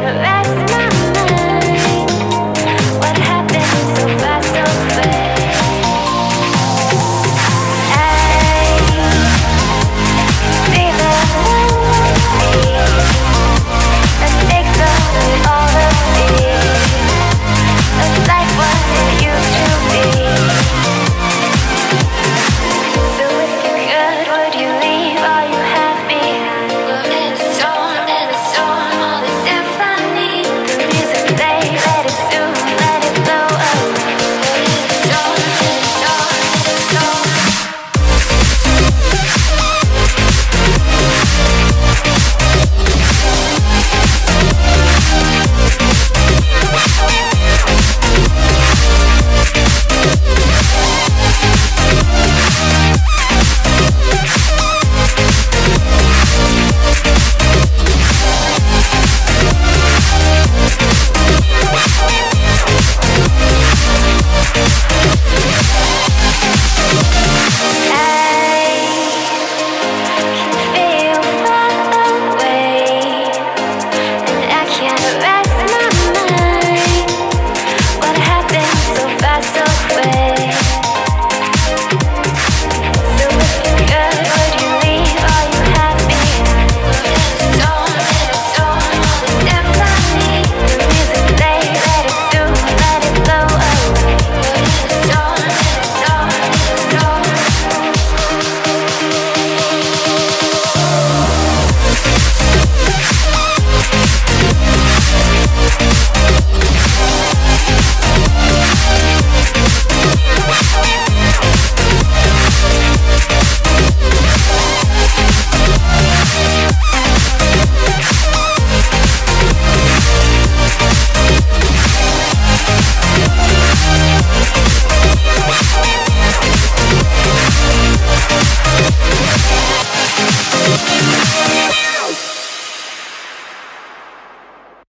better